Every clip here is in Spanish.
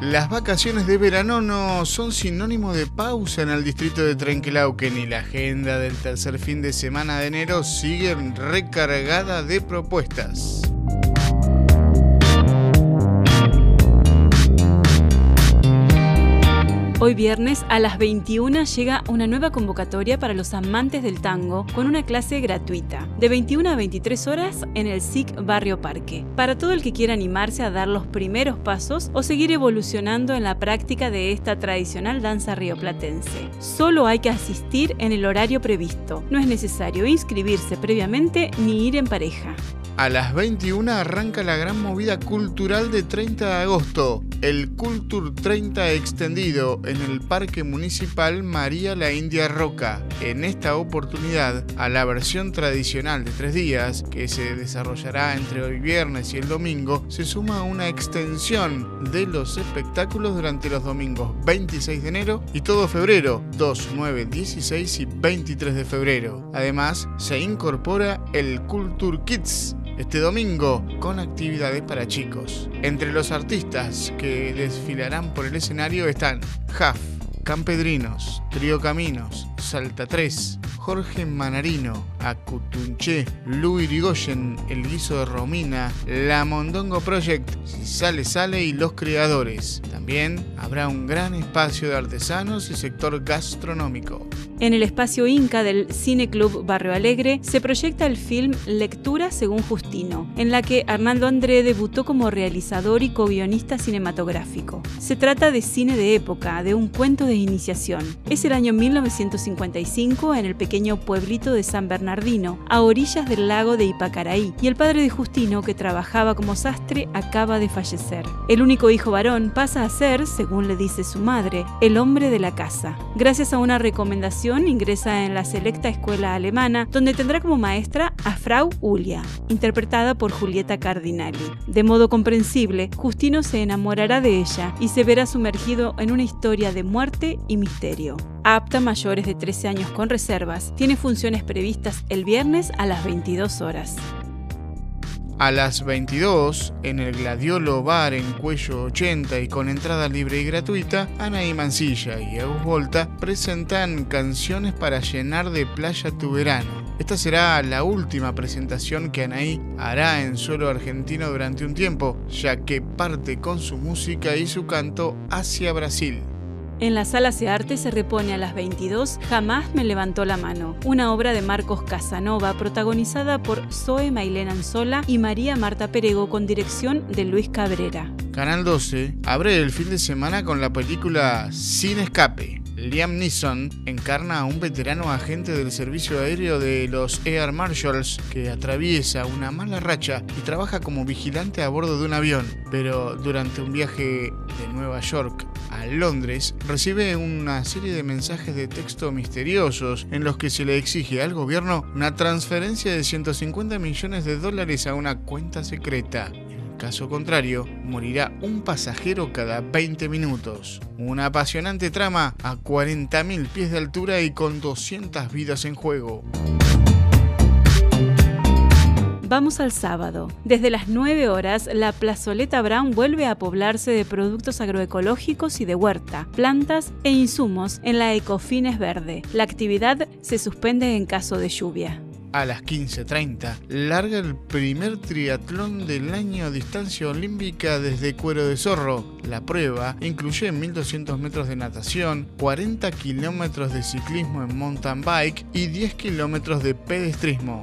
Las vacaciones de verano no son sinónimo de pausa en el distrito de Trenquelauquen y la agenda del tercer fin de semana de enero sigue recargada de propuestas. Hoy viernes a las 21 llega una nueva convocatoria para los amantes del tango con una clase gratuita, de 21 a 23 horas en el SIC Barrio Parque, para todo el que quiera animarse a dar los primeros pasos o seguir evolucionando en la práctica de esta tradicional danza rioplatense. Solo hay que asistir en el horario previsto, no es necesario inscribirse previamente ni ir en pareja. A las 21 arranca la gran movida cultural de 30 de agosto, el Culture 30 extendido en el Parque Municipal María la India Roca. En esta oportunidad, a la versión tradicional de tres días, que se desarrollará entre hoy viernes y el domingo, se suma una extensión de los espectáculos durante los domingos 26 de enero y todo febrero, 2, 9, 16 y 23 de febrero. Además, se incorpora el Culture Kids, este domingo con actividades para chicos. Entre los artistas que desfilarán por el escenario están Jaf, Campedrinos, Trío Caminos, Salta 3, Jorge Manarino, Acutunché, Luis Irigoyen, El Guiso de Romina, La Mondongo Project, Si Sale Sale y Los Creadores. También habrá un gran espacio de artesanos y sector gastronómico. En el espacio Inca del Cine Club Barrio Alegre se proyecta el film Lectura según Justino, en la que Arnaldo André debutó como realizador y co-guionista cinematográfico. Se trata de cine de época, de un cuento de iniciación. Es el año 1955 en el pequeño pueblito de San Bernardino, a orillas del lago de Ipacaraí, y el padre de Justino, que trabajaba como sastre, acaba de fallecer. El único hijo varón pasa a ser, según le dice su madre, el hombre de la casa. Gracias a una recomendación ingresa en la selecta escuela alemana, donde tendrá como maestra a Frau Ulia, interpretada por Julieta Cardinali. De modo comprensible, Justino se enamorará de ella y se verá sumergido en una historia de muerte y misterio. Apta mayores de 13 años con reservas, tiene funciones previstas el viernes a las 22 horas. A las 22, en el Gladiolo Bar en Cuello 80 y con entrada libre y gratuita, Anaí Mancilla y Agus Volta presentan canciones para llenar de playa tu verano. Esta será la última presentación que Anaí hará en suelo argentino durante un tiempo, ya que parte con su música y su canto hacia Brasil. En la sala Arte se repone a las 22 Jamás me levantó la mano, una obra de Marcos Casanova protagonizada por Zoe Mailena Anzola y María Marta Perego con dirección de Luis Cabrera. Canal 12 abre el fin de semana con la película Sin Escape. Liam Neeson encarna a un veterano agente del servicio aéreo de los Air Marshals que atraviesa una mala racha y trabaja como vigilante a bordo de un avión, pero durante un viaje de Nueva York a Londres recibe una serie de mensajes de texto misteriosos en los que se le exige al gobierno una transferencia de 150 millones de dólares a una cuenta secreta. Caso contrario, morirá un pasajero cada 20 minutos. Una apasionante trama a 40.000 pies de altura y con 200 vidas en juego. Vamos al sábado. Desde las 9 horas, la plazoleta Brown vuelve a poblarse de productos agroecológicos y de huerta, plantas e insumos en la Ecofines Verde. La actividad se suspende en caso de lluvia a las 15.30 larga el primer triatlón del año distancia olímpica desde Cuero de Zorro. La prueba incluye 1.200 metros de natación, 40 kilómetros de ciclismo en mountain bike y 10 kilómetros de pedestrismo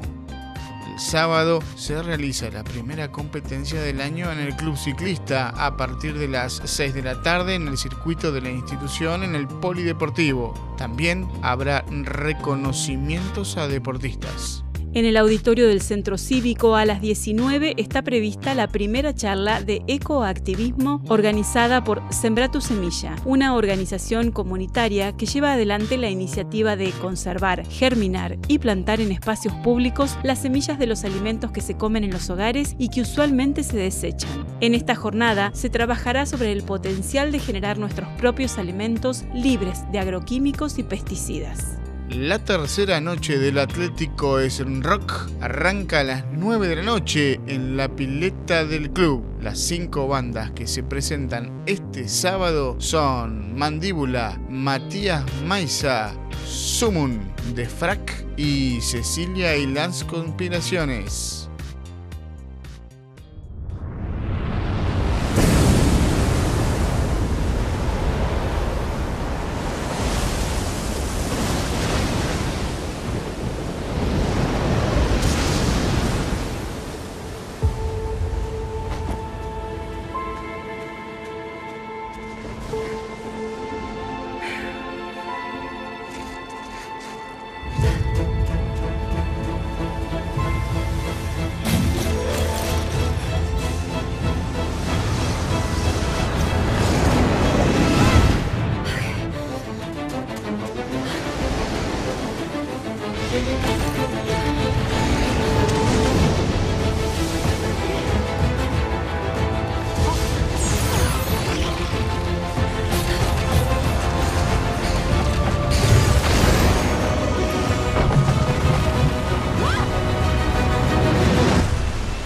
sábado se realiza la primera competencia del año en el Club Ciclista a partir de las 6 de la tarde en el circuito de la institución en el Polideportivo. También habrá reconocimientos a deportistas. En el auditorio del Centro Cívico a las 19 está prevista la primera charla de ecoactivismo organizada por Sembra tu Semilla, una organización comunitaria que lleva adelante la iniciativa de conservar, germinar y plantar en espacios públicos las semillas de los alimentos que se comen en los hogares y que usualmente se desechan. En esta jornada se trabajará sobre el potencial de generar nuestros propios alimentos libres de agroquímicos y pesticidas. La tercera noche del Atlético es Rock arranca a las 9 de la noche en la pileta del club. Las cinco bandas que se presentan este sábado son Mandíbula, Matías Maiza, Sumun de Frac y Cecilia y las Conspiraciones.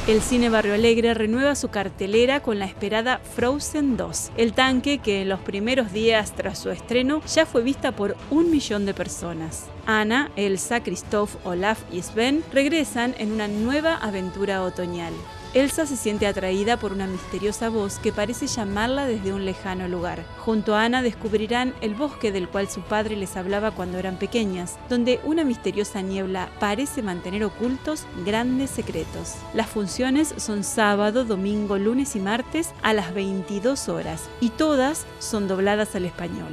El Cine Barrio Alegre renueva su cartelera con la esperada Frozen 2, el tanque que en los primeros días tras su estreno ya fue vista por un millón de personas. Ana, Elsa, Christoph, Olaf y Sven regresan en una nueva aventura otoñal. Elsa se siente atraída por una misteriosa voz que parece llamarla desde un lejano lugar. Junto a Ana descubrirán el bosque del cual su padre les hablaba cuando eran pequeñas, donde una misteriosa niebla parece mantener ocultos grandes secretos. Las funciones son sábado, domingo, lunes y martes a las 22 horas y todas son dobladas al español.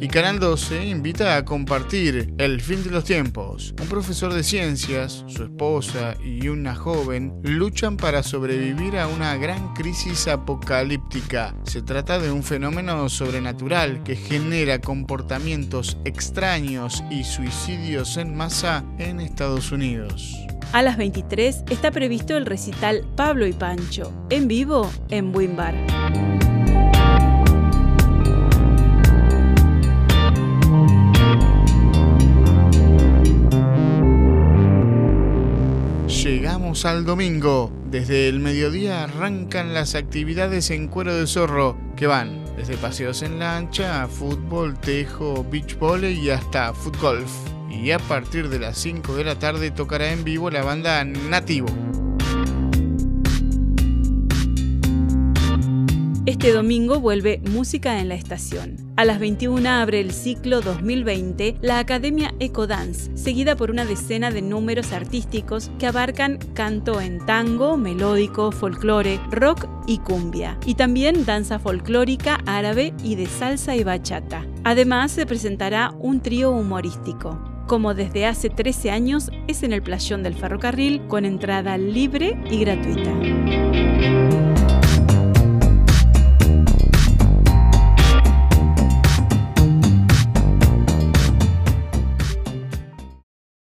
Y Canal 12 invita a compartir El fin de los tiempos. Un profesor de ciencias, su esposa y una joven luchan para sobrevivir a una gran crisis apocalíptica. Se trata de un fenómeno sobrenatural que genera comportamientos extraños y suicidios en masa en Estados Unidos. A las 23 está previsto el recital Pablo y Pancho, en vivo en Wimbar. Al domingo. Desde el mediodía arrancan las actividades en cuero de zorro que van desde paseos en lancha, fútbol, tejo, beach volley y hasta golf. Y a partir de las 5 de la tarde tocará en vivo la banda Nativo. Este domingo vuelve Música en la Estación. A las 21 abre el ciclo 2020 la Academia Ecodance, seguida por una decena de números artísticos que abarcan canto en tango, melódico, folclore, rock y cumbia, y también danza folclórica árabe y de salsa y bachata. Además se presentará un trío humorístico como desde hace 13 años es en el playón del ferrocarril con entrada libre y gratuita.